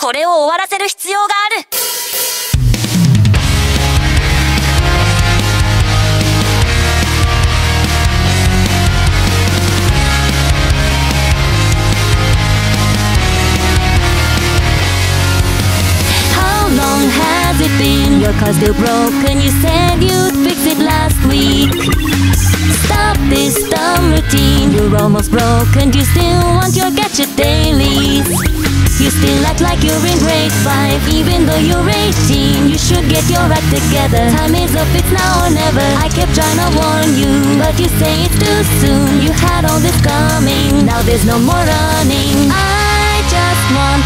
これを終わらせる必要がある Has it been? Your car's still broken. You said you'd fix it last week. Stop this dumb routine. You're almost broken. You still want your gadget dailies. You still act like you're in grade 5 Even though you're 18 You should get your act together Time is up, it's now or never I kept trying to warn you But you say it's too soon You had all this coming Now there's no more running I just want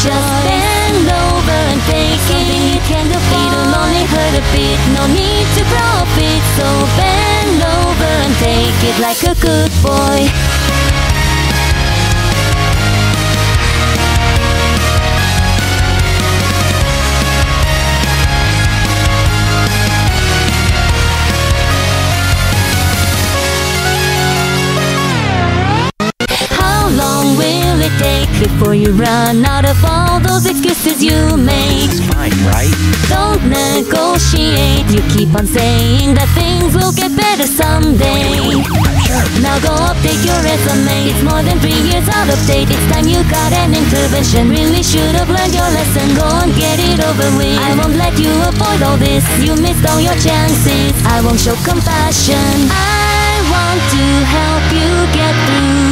don't have a choice Bend over and take Something it you can defeat It'll only hurt a bit. No need to profit. So bend over and take it like a good boy before you run out of all those excuses you make? It's Fine, right? Don't negotiate. You keep on saying that things will get better someday. Now go update your resume. It's more than three years out of date. It's time you got an intervention. Really should have learned your lesson. Go and get it over with. I won't let you avoid all this. You missed all your chances. I won't show compassion. I want to help you get through,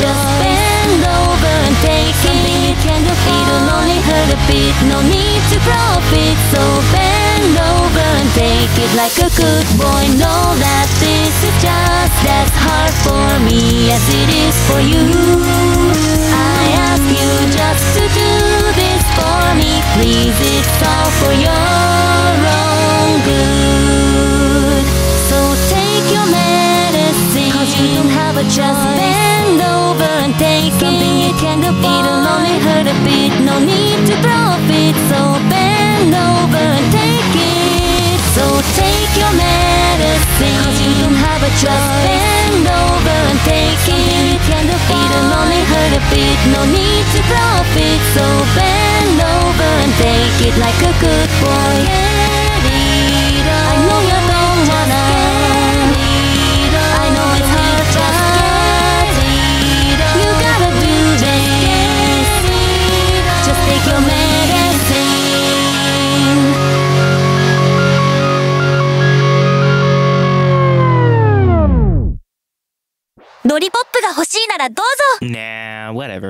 don't have a choice. Bend over and take Something it. you can. It'll only hurt a bit, no need to profit. So bend over and take it like a good boy. Know that this is just as hard for me as it is for you. I ask you just to do this for me, please. It's all for your own good. So take your medicine, cause you don't have a choice. It'll only hurt a bit, no need to profit. So bend over and take it. So take your medicine, cause you don't have a choice. Bend over and take it. It'll only hurt a bit, no need to profit. So bend over and take it like a good boy. ロリポップが欲しいならどうぞ Nah, whatever.